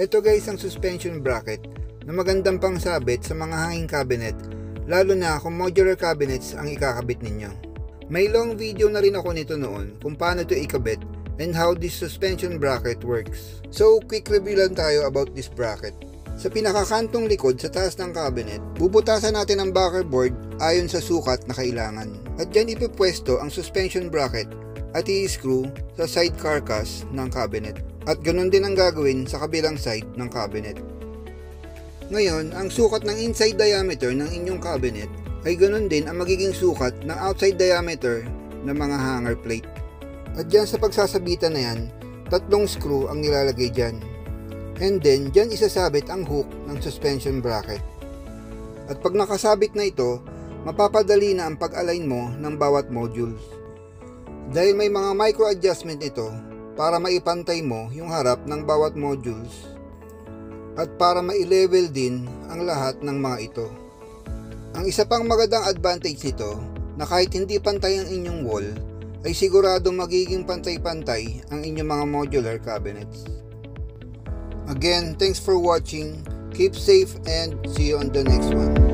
Ito guys ang suspension bracket na magandang pang sabit sa mga hanging cabinet lalo na kung modular cabinets ang ikakabit ninyo. May long video na rin ako nito noon kung paano ito ikabit and how this suspension bracket works. So quick review lang tayo about this bracket. Sa pinakakantong likod sa taas ng cabinet, bubutasan natin ang backer board ayon sa sukat na kailangan. At dyan ipipwesto ang suspension bracket at i-screw sa side carcass ng cabinet. At ganun din ang gagawin sa kabilang side ng cabinet. Ngayon, ang sukat ng inside diameter ng inyong cabinet ay ganun din ang magiging sukat ng outside diameter ng mga hanger plate. At dyan sa pagsasabitan na yan, tatlong screw ang nilalagay dyan. And then, dyan isasabit ang hook ng suspension bracket. At pag nakasabit na ito, mapapadali na ang pag-align mo ng bawat modules. Dahil may mga micro adjustment ito para maipantay mo yung harap ng bawat modules at para ma-level din ang lahat ng mga ito. Ang isa pang magandang advantage nito na kahit hindi pantay ang inyong wall ay siguradong magiging pantay-pantay ang inyong mga modular cabinets. Again, thanks for watching. Keep safe and see you on the next one.